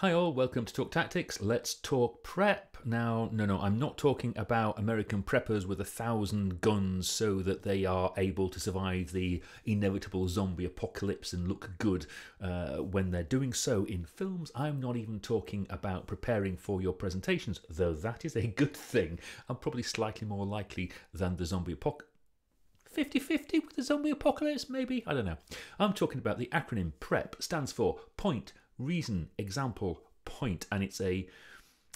Hi, all, welcome to Talk Tactics. Let's talk prep. Now, no, no, I'm not talking about American preppers with a thousand guns so that they are able to survive the inevitable zombie apocalypse and look good uh, when they're doing so in films. I'm not even talking about preparing for your presentations, though that is a good thing and probably slightly more likely than the zombie apocalypse. 50 50 with the zombie apocalypse, maybe? I don't know. I'm talking about the acronym PREP, stands for Point, reason, example, point, and it's a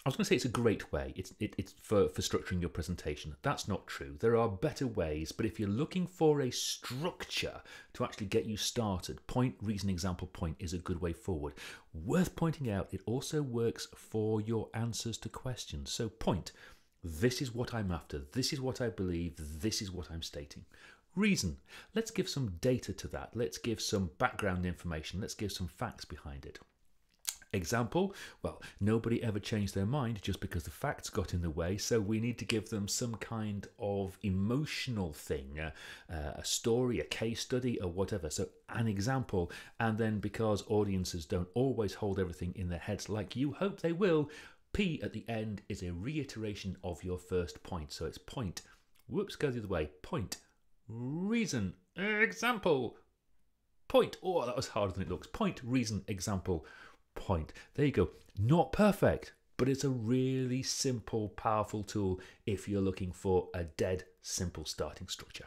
I was going to say it's a great way. It's it, it's for for structuring your presentation. That's not true. There are better ways, but if you're looking for a structure to actually get you started, point, reason, example, point is a good way forward. Worth pointing out, it also works for your answers to questions. So point, this is what I'm after. This is what I believe. This is what I'm stating. Reason. Let's give some data to that. Let's give some background information. Let's give some facts behind it. Example, well, nobody ever changed their mind just because the facts got in the way, so we need to give them some kind of emotional thing, uh, uh, a story, a case study, or whatever. So, an example, and then because audiences don't always hold everything in their heads like you hope they will, P at the end is a reiteration of your first point. So, it's point, whoops, go the other way, point, reason, example, point. Oh, that was harder than it looks. Point, reason, example point. There you go. Not perfect, but it's a really simple, powerful tool if you're looking for a dead simple starting structure.